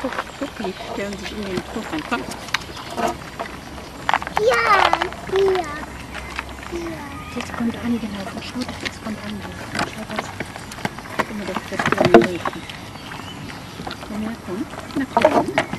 Guck, guck, die stellen sich in den Guck rein. Komm, Ja, ja, ja. jetzt kommt angelaufen. Schau doch, jetzt kommt angelaufen. Schau das. Mal, das wird wieder ein Löwen. Komm her, komm.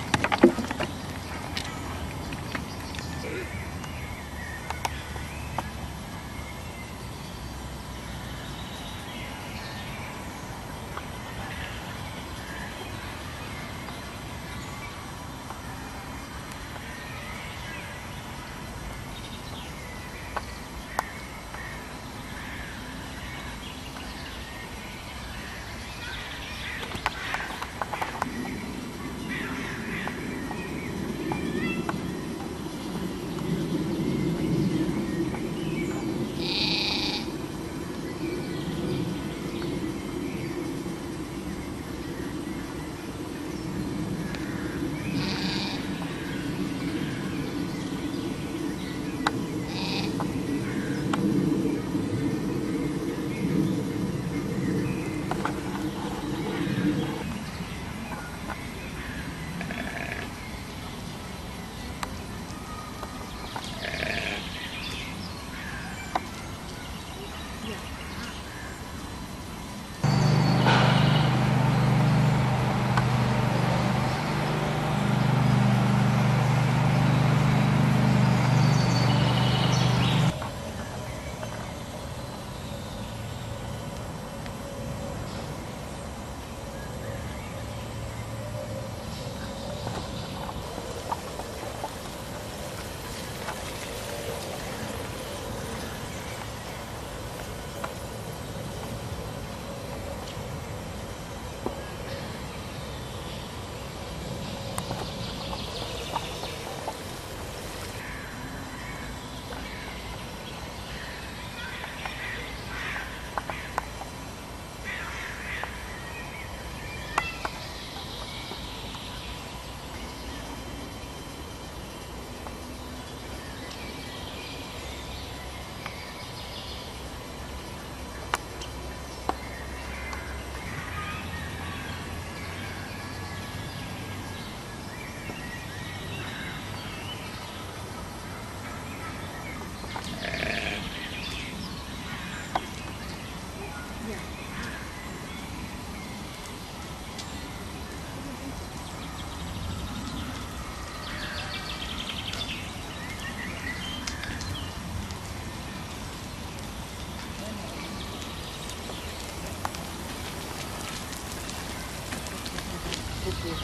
ちょっとこ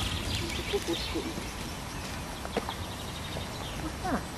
こここここここちここ